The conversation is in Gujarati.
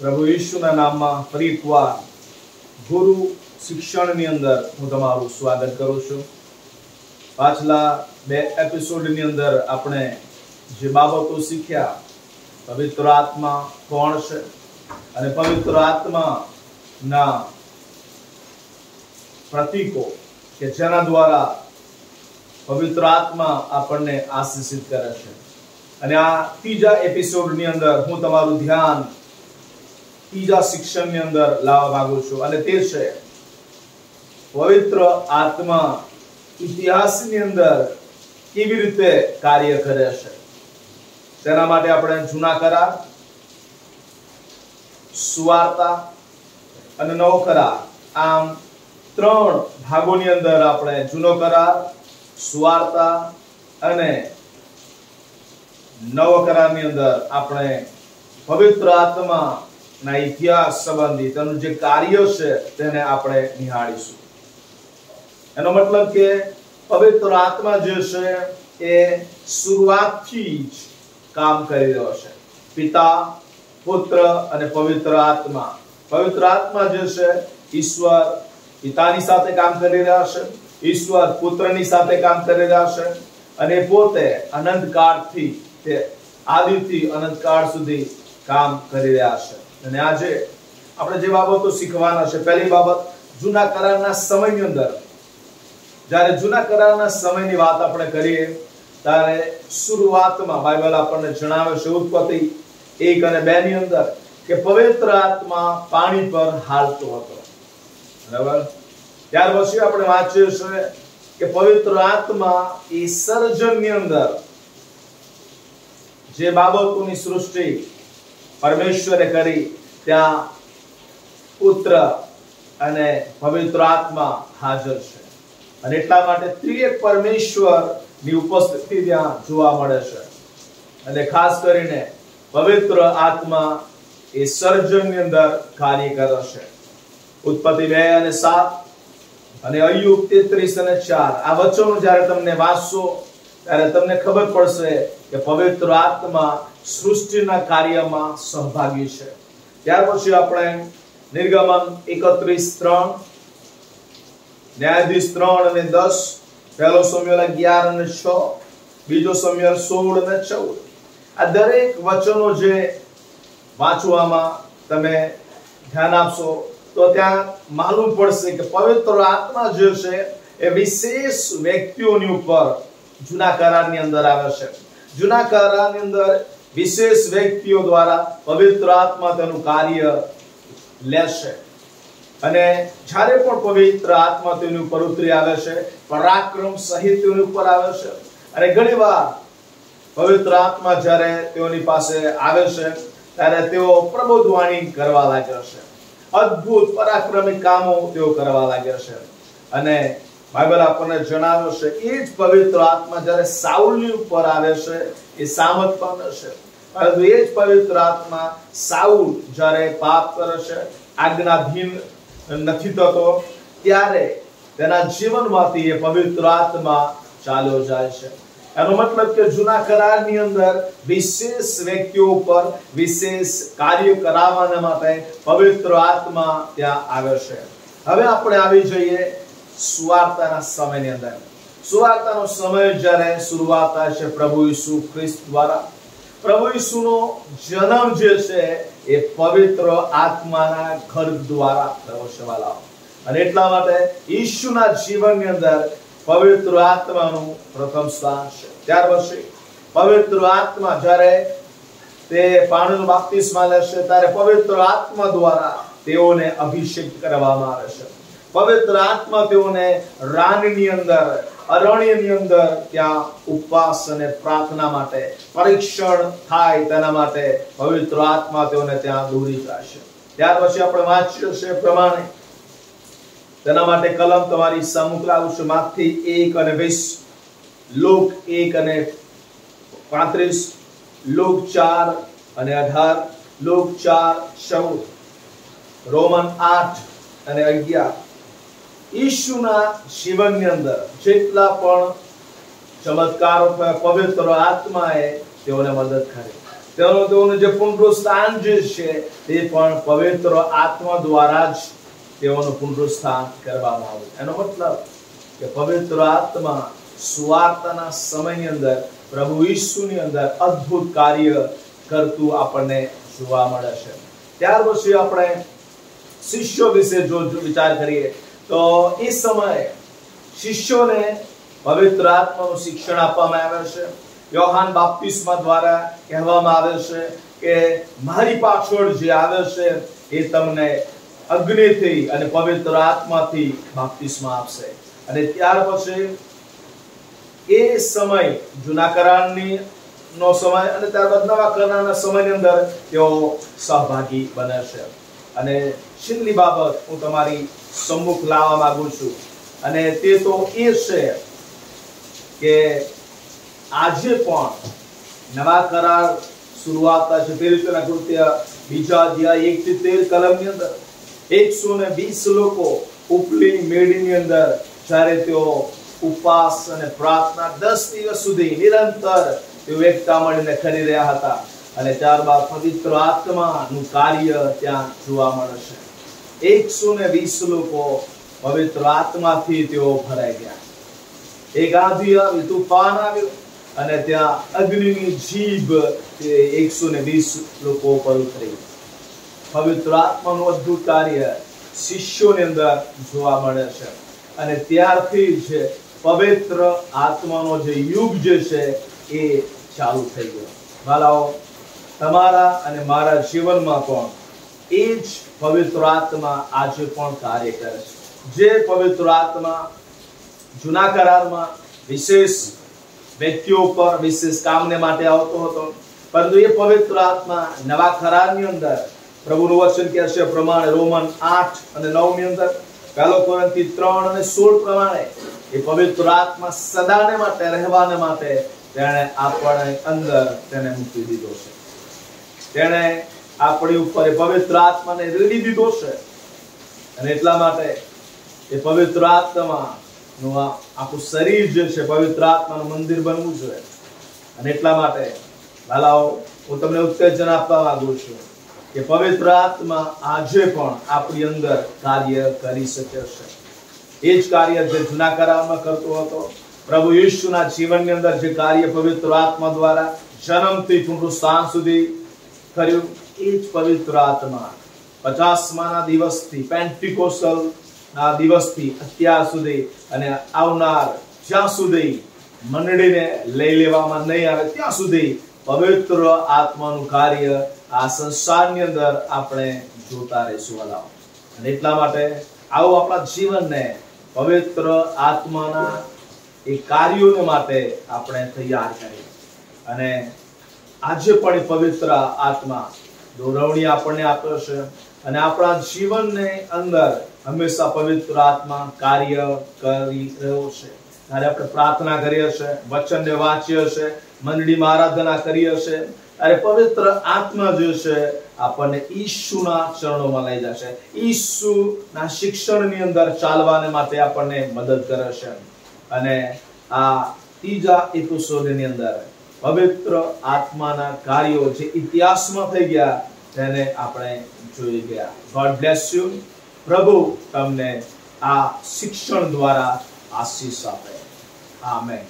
પ્રભુ ઈશુના નામમાં ફરી એકવાર ગુરુ શિક્ષણની અંદર હું તમારું સ્વાગત કરું છું. પાછલા બે એપિસોડની અંદર આપણે જે બાબતો શીખ્યા, પવિત્ર આત્મા કોણ છે અને પવિત્ર આત્માના પ્રતીકો કે જેના દ્વારા પવિત્ર આત્મા આપણને આશીષિત કરે છે. અને આ ત્રીજા એપિસોડની અંદર હું તમારું ધ્યાન ત્રીજા શિક્ષણની અંદર લાવવા માંગુ છું અને તે છે, પવિત્ર આત્મા ઇતિહાસની અંદર કેવી રીતે કાર્ય કરે છે? તેના માટે આપણે જૂના કરાર સુવાર્તા અને નવો કરાર આમ ત્રણ ભાગોની અંદર આપણે જૂનો કરાર સુવાર્તા અને નવો કરારની અંદર આપણે પવિત્ર આત્મા ના ઇતિહાસ સંબંધી તેનું જે કાર્ય છે તેને આપણે નિહાળીશું. એનો મતલબ કે પવિત્ર આત્મા જે છે એ શરૂઆતથી જ કામ કરી રહ્યો છે. પિતા, પુત્ર અને પવિત્ર આત્મા. પવિત્ર આત્મા જે છે ઈશ્વર પિતાની સાથે કામ કરી રહ્યા છે, ઈશ્વર પુત્રની સાથે કામ કરી રહ્યા છે અને પોતે અનંત કાળથી તે આદિથી અનંત કાળ સુધી કામ કરી રહ્યા છે. અને આજે આપણે જે બાબતો શીખવાના છે, પહેલી બાબત, જૂના કરારના સમયની અંદર. જ્યારે જૂના કરારના સમયની વાત આપણે કરીએ, ત્યારે શરૂઆતમાં બાઇબલ આપણને જણાવે છે, ઉત્પત્તિ એક અને બે ની અંદર કે પવિત્ર આત્મા પાણી પર હાલતો હતો. બરાબર? ત્યાર પછી આપણે વાંચ્યું છે કે પવિત્ર આત્મા એ સર્જનની અંદર જે બાબતોની સૃષ્ટિ પરમેશ્વરે કરી ત્યાં પુત્ર અને પવિત્ર આત્મા હાજર છે. અને એટલા માટે ત્રિએક પરમેશ્વરની ઉપસ્થિતિ ત્યાં જોવા મળે છે. અને ખાસ કરીને પવિત્ર આત્મા એ સર્જનની અંદર કાર્ય કરે છે. ઉત્પત્તિ બે અને સાત અને અયુબ તેત્રીસ અને ચાર. આ વચનો જ્યારે તમને વાંચશો, ત્યારે તમને ખબર પડશે કે પવિત્ર આત્મા સૃષ્ટિના કાર્યમાં સહભાગી છે. ત્યાર પછી આપણે નિર્ગમન એકત્રીસ ત્રણ, ન્યાયાધીશ ત્રણ અને દસ, પહેલો સમયલ અગિયાર અને છ, બીજો સમયલ સોળ અને ચૌદ. આ દરેક વચનો જે વાંચવામાં તમે ધ્યાન આપશો, તો ત્યાં માલુમ પડશે કે પવિત્ર આત્મા જે છે, એ વિશેષ વ્યક્તિઓની ઉપર જૂના કરારની અંદર આવે છે. જૂના કરારની અંદર વિશેષ વ્યક્તિઓ દ્વારા પવિત્ર આત્મા તેનું કાર્ય લેશે. અને જ્યારે પણ પવિત્ર આત્મા તેની ઉપર ઉતરી આવે છે, પરાક્રમ સહિત ઉપર આવે છે, અને ઘણીવાર પવિત્ર આત્મા જ્યારે તેઓની પાસે આવે છે, ત્યારે તેઓ પ્રબોધવાણી કરવા લાગે છે. અદ્ભુત પરાક્રમી કામો તેઓ કરવા લાગ્યા છે. અને બાઇબલ આપણને જણાવે છે, એ જ પવિત્ર આત્મા જ્યારે સાઉલની ઉપર આવે છે, એ સામત પામે છે. પરંતુ એ જ પવિત્ર આત્મા સાઉલ જ્યારે પાપ કરે છે આજ્ઞાધીન નથી થતો, ત્યારે તેના જીવનમાંથી એ પવિત્ર આત્મા ચાલ્યો જાય છે. એનો મતલબ કે જૂના કરારની અંદર વિશેષ વ્યક્તિઓ ઉપર વિશેષ કાર્ય કરાવવાના માટે પવિત્ર આત્મા ત્યાં આવે છે. હવે આપણે આવી જઈએ સુવાર્તાના સમયની અંદર. સુવાર્તાનો સમય જ્યારે શરૂઆત થાય છે પ્રભુ ઈસુ ખ્રિસ્ત દ્વારા. પ્રભુ ઈસુનો જન્મ જે છે એ પવિત્ર આત્માના ઘર દ્વારા થયો છે અને એટલા માટે ઈશુના જીવનની અંદર પવિત્ર આત્માનું પ્રથમ સ્થાન છે. ત્યાર પછી પવિત્ર આત્મા જ્યારે તે પાણીનું બાપ્તિસ્મા લેશે, ત્યારે પવિત્ર આત્મા દ્વારા તેઓને અભિષેક કરવામાં આવે છે. પવિત્ર આત્મા તેઓને રાનની અંદર, અરણ્યની અંદર ત્યાં ઉપવાસ અને પ્રાર્થના માટે, પરીક્ષણ થાય તેના માટે પવિત્ર આત્મા તેઓને ત્યાં દોરી જશે ત્યાર પછી આપણે વાંચ્યું છે પ્રમાણે, તેના માટે કલમ તમારી સમુદ્ર લાવું છું. માથી એક અને વીસ, લોક એક અને પાંત્રીસ, લોક ચાર અને અઢાર, લોક ચાર ચૌદ, રોમન આઠ અને અગિયાર. ઈશુના જીવનની અંદર જેટલા પણ ચમત્કારો થયા પવિત્ર આત્માએ તેઓને મદદ કરી. તેઓ તેઓનું જે પુનરુસ્થાન જે છે તે પણ પવિત્ર આત્મા દ્વારા જ તેઓનું પુનરુસ્થાન કરવામાં આવે. એનો મતલબ કે પવિત્ર આત્મા સુવાર્તાના સમયની અંદર, પ્રભુ ઈસુની અંદર અદ્ભુત કાર્ય કરતું આપણને જોવા મળે છે. ત્યાર પછી આપણે શિષ્યો વિશે જો વિચાર કરીએ તો એ સમયે શિષ્યોને પવિત્ર આત્માનું શિક્ષણ આપવામાં આવે છે. યોહાન બાપ્તિસ્મા દ્વારા કહેવામાં આવે છે કે મારી પાછળ જે આવે છે એ તમને અગ્નિથી અને પવિત્ર આત્માથી બાપ્તિસ્મા આપશે. અને ત્યાર પછી એ સમય જૂના કરારની નો સમય અને ત્યારબાદ નવા કરારના સમયની અંદર તેઓ સહભાગી બને છે. અને છેલ્લી બાબત હું તમારી સમ્મુખ લાવવા માંગુ છું. અને તે તો એ છે કે આજે પણ નવા કરાર શરૂઆત છે પેરિતના કૃત્ય બીજા અધ્યાય એક થી તેર કલમની અંદર એકસો ને વીસ લોકો ઉપલી મેળીની અંદર જ્યારે તેઓ ઉપવાસ અને પ્રાર્થના દસ દિવસ સુધી નિરંતર તેઓ એકતા મળીને કરી રહ્યા હતા. અને ત્યારબાદ પવિત્ર આત્માનું કાર્ય ત્યાં જોવા મળશે. એકસો ને વીસ લોકો પવિત્ર આત્માથી તેઓ ભરાઈ ગયા. એક આંધી આવી તુફાન આવ્યું અને ત્યાં અગ્નિની જીભ એકસો ને વીસ લોકો પર ઉતરી. પવિત્ર આત્માનું અદ્ભુત કાર્ય શિષ્યોની અંદર જોવા મળે છે. અને ત્યારથી જ પવિત્ર આત્માનો જે યુગ જે છે એ ચાલુ થઈ ગયો. વાલાઓ તમારા અને મારા જીવનમાં પણ એ જ પવિત્ર આત્મા આજે પણ કાર્ય કરે છે. જે પવિત્ર આત્મા જૂના કરારમાં વિશેષ વ્યક્તિઓ પર વિશેષ કામને માટે આવતો હતો, પરંતુ એ પવિત્ર આત્મા નવા કરારની અંદર પ્રભુનું વચન કહે છે પ્રમાણે રોમન આઠ અને નવની અંદર પહેલો કોરંતી ત્રણ અને સોળ પ્રમાણે એ પવિત્ર આત્મા સદાને માટે, રહેવાને માટે તેણે આપણને અંદર તેને મૂકી દીધો છે. તેણે આપણી ઉપર એ પવિત્ર આત્માને રેડી દીધો છે. અને એટલા માટે એ પવિત્ર આત્મા નું આખું શરીર જે છે, પવિત્ર આત્માનું મંદિર બનવું જોઈએ. અને એટલા માટે લાલાઓ હું તમને ઉત્તેજન આપવા માંગુ છું કે પવિત્ર આત્મા આજે પણ આપણી અંદર કાર્ય કરી શકે છે. એ જ કાર્ય જે જૂના કરારમાં કરતો હતો, પ્રભુ યીશુના જીવનની અંદર જે કાર્ય પવિત્ર આત્મા દ્વારા જન્મથી સાંજ સુધી કર્યું એ જ પવિત્ર આત્મા. પચાસમાના દિવસથી પેન્ટિકોસલ ના દિવસથી અત્યાર સુધી અને આવનાર જ્યાં સુધી મંડળીને લઈ લેવામાં નહીં આવે, ત્યાં સુધી પવિત્ર આત્માનું કાર્ય આ સંસારની અંદર આપણે જોતા રહીશું અલાવ અને એટલા માટે આવો આપણા જીવનને પવિત્ર આત્માના એ કાર્યોને માટે આપણે તૈયાર કરીએ. અને આજે પણ પવિત્ર આત્મા દોરવણી આપણને આપ્યો અને આપણા જીવનને અંદર હંમેશા પવિત્ર આત્મા કાર્ય કરી રહ્યો છે. ત્યારે આપણે પ્રાર્થના કરીએ છે વચનને વાંચીએ છે મંડળીમાં આરાધના કરીએ છે અરે પવિત્ર આત્મા જે છે આપણને ઈશુના ચરણોમાં લઈ જશે ઈશુના શિક્ષણની અંદર ચાલવાને માટે આપણને મદદ કરે છે. અને આ ત્રીજા એપિસોડની અંદર પવિત્ર આત્માના કાર્યો જે ઇતિહાસમાં થઈ ગયા, તેને આપણે જોઈ ગયા. ગોડ બ્લેસ યુ પ્રભુ તમને આ શિક્ષણ દ્વારા આશીષ આપે. આમેન